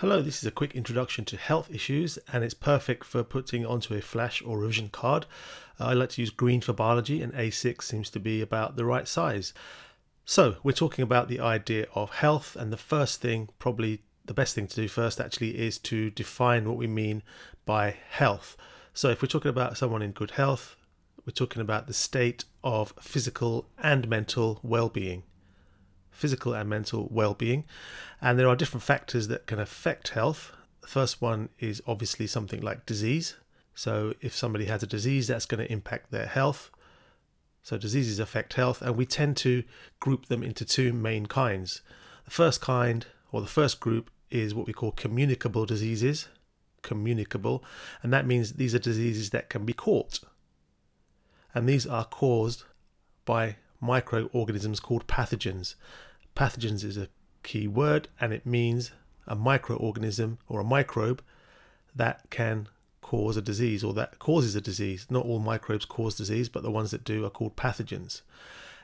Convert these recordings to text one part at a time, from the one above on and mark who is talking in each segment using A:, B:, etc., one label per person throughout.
A: Hello, this is a quick introduction to health issues and it's perfect for putting onto a flash or revision card. Uh, I like to use green for biology and A6 seems to be about the right size. So we're talking about the idea of health and the first thing, probably the best thing to do first actually is to define what we mean by health. So if we're talking about someone in good health, we're talking about the state of physical and mental well-being physical and mental well being. And there are different factors that can affect health. The first one is obviously something like disease. So, if somebody has a disease, that's going to impact their health. So, diseases affect health, and we tend to group them into two main kinds. The first kind, or the first group, is what we call communicable diseases. Communicable, and that means these are diseases that can be caught. And these are caused by microorganisms called pathogens. Pathogens is a key word and it means a microorganism or a microbe that can cause a disease or that causes a disease. Not all microbes cause disease, but the ones that do are called pathogens.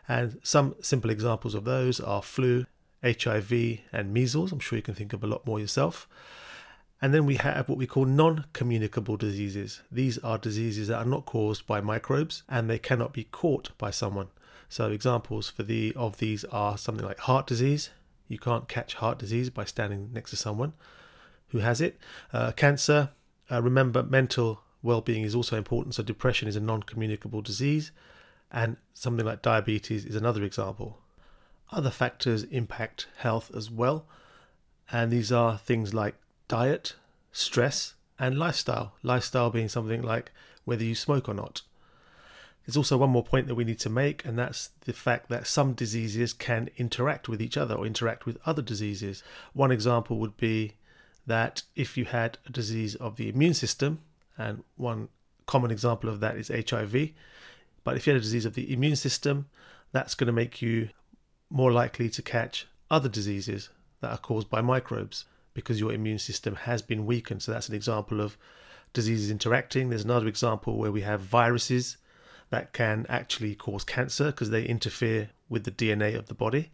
A: And some simple examples of those are flu, HIV, and measles. I'm sure you can think of a lot more yourself. And then we have what we call non communicable diseases. These are diseases that are not caused by microbes and they cannot be caught by someone. So examples for the of these are something like heart disease. You can't catch heart disease by standing next to someone who has it. Uh, cancer. Uh, remember, mental well-being is also important. So depression is a non-communicable disease, and something like diabetes is another example. Other factors impact health as well, and these are things like diet, stress, and lifestyle. Lifestyle being something like whether you smoke or not. There's also one more point that we need to make, and that's the fact that some diseases can interact with each other or interact with other diseases. One example would be that if you had a disease of the immune system, and one common example of that is HIV, but if you had a disease of the immune system, that's going to make you more likely to catch other diseases that are caused by microbes because your immune system has been weakened. So that's an example of diseases interacting. There's another example where we have viruses that can actually cause cancer because they interfere with the DNA of the body.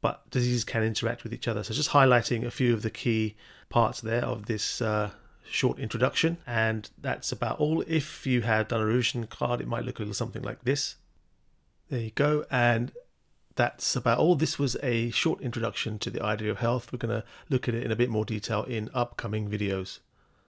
A: But diseases can interact with each other. So, just highlighting a few of the key parts there of this uh, short introduction. And that's about all. If you have done a revision card, it might look a little something like this. There you go. And that's about all. This was a short introduction to the idea of health. We're going to look at it in a bit more detail in upcoming videos.